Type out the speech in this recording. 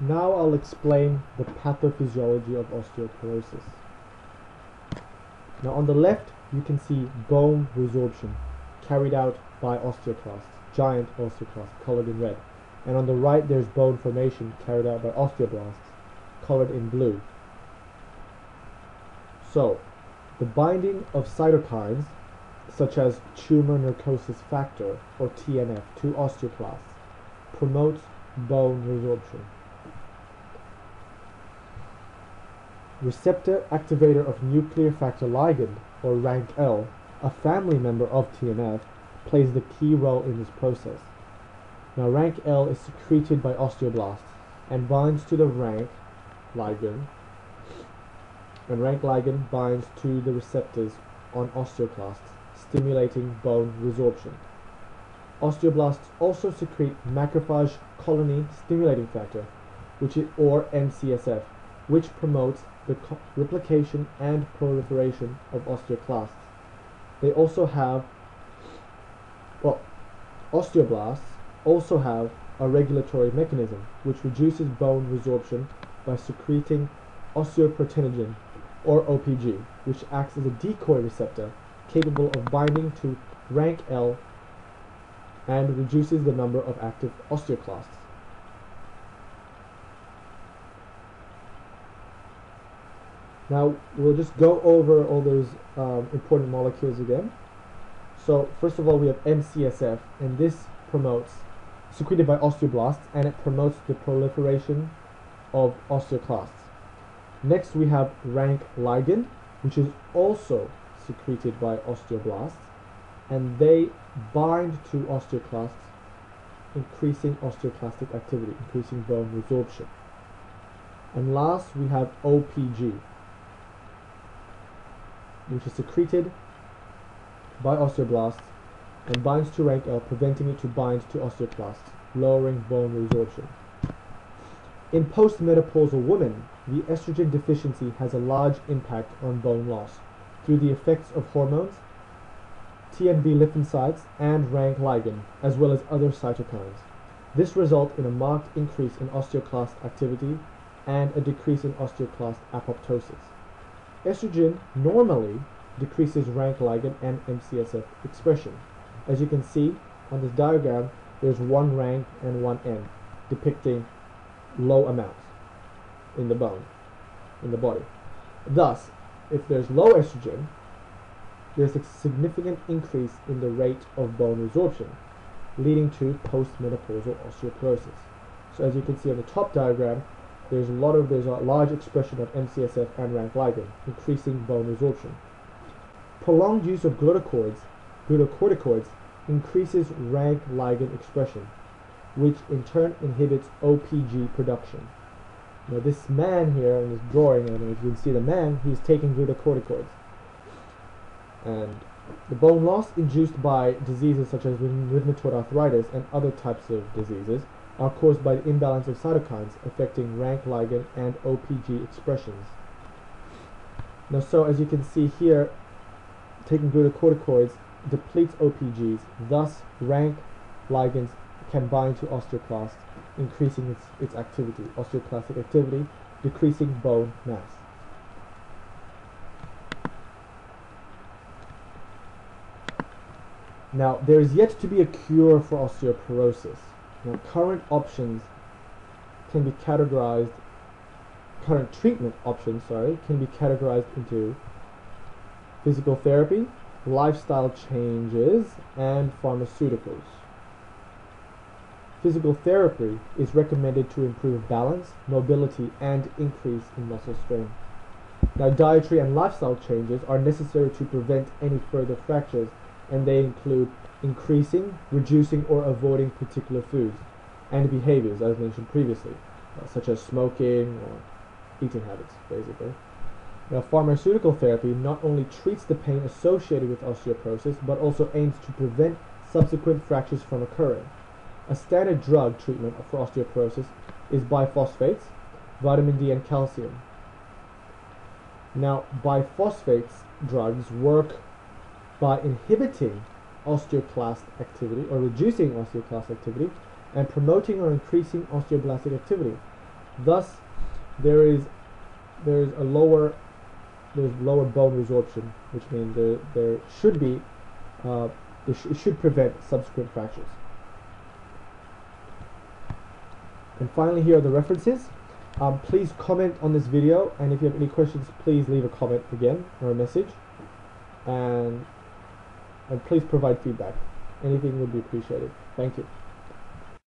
Now I'll explain the pathophysiology of osteoporosis. Now on the left you can see bone resorption carried out by osteoclasts, giant osteoclasts colored in red. And on the right there's bone formation carried out by osteoblasts, colored in blue. So, the binding of cytokines such as tumor necrosis factor or TNF to osteoclasts promotes bone resorption. Receptor activator of nuclear factor ligand or RANKL, a family member of TNF, plays the key role in this process. Now RANKL is secreted by osteoblasts and binds to the RANK ligand and RANK ligand binds to the receptors on osteoclasts, stimulating bone resorption. Osteoblasts also secrete macrophage colony stimulating factor, which is, or MCSF, which promotes the replication and proliferation of osteoclasts. They also have, well, osteoblasts also have a regulatory mechanism which reduces bone resorption by secreting osteoprotegerin or OPG, which acts as a decoy receptor capable of binding to RANKL and reduces the number of active osteoclasts. Now we'll just go over all those um, important molecules again. So first of all we have MCSF and this promotes secreted by osteoblasts and it promotes the proliferation of osteoclasts. Next we have rank ligand which is also secreted by osteoblasts and they bind to osteoclasts increasing osteoclastic activity, increasing bone resorption. And last we have OPG which is secreted by osteoblasts and binds to RANKL, preventing it to bind to osteoclasts, lowering bone resorption. In postmenopausal women, the estrogen deficiency has a large impact on bone loss through the effects of hormones, TNF lymphocytes, and rank ligand, as well as other cytokines. This results in a marked increase in osteoclast activity and a decrease in osteoclast apoptosis. Estrogen normally decreases rank ligand and MCSF expression. As you can see on this diagram, there's one rank and one N, depicting low amounts in the bone, in the body. Thus, if there's low estrogen, there's a significant increase in the rate of bone resorption, leading to postmenopausal osteoporosis. So as you can see on the top diagram, there's a lot of there's a large expression of MCSF and rank ligand, increasing bone resorption. Prolonged use of glucocorticoids, glucocorticoids increases rank ligand expression, which in turn inhibits OPG production. Now this man here in this drawing, and if you can see the man, he's taking glucocorticoids. And the bone loss induced by diseases such as rheumatoid arthritis and other types of diseases are caused by the imbalance of cytokines affecting rank ligand and OPG expressions. Now so as you can see here, taking glucocorticoids depletes OPGs, thus rank ligands can bind to osteoclast, increasing its, its activity, osteoclastic activity, decreasing bone mass. Now, there is yet to be a cure for osteoporosis. Now, current options can be categorized, current treatment options, sorry, can be categorized into physical therapy, lifestyle changes, and pharmaceuticals. Physical therapy is recommended to improve balance, mobility, and increase in muscle strength. Now, dietary and lifestyle changes are necessary to prevent any further fractures, and they include increasing, reducing, or avoiding particular foods and behaviors, as mentioned previously, uh, such as smoking or eating habits, basically. Now, pharmaceutical therapy not only treats the pain associated with osteoporosis, but also aims to prevent subsequent fractures from occurring. A standard drug treatment for osteoporosis is bisphosphonates, vitamin D, and calcium. Now, bisphosphonates drugs work by inhibiting osteoclast activity or reducing osteoclast activity and promoting or increasing osteoblastic activity. Thus, there is there is a lower there's lower bone resorption, which means there there should be uh, it, sh- it should prevent subsequent fractures. And finally, here are the references. Um, please comment on this video, and if you have any questions, please leave a comment again or a message, and and please provide feedback. Anything would be appreciated. Thank you.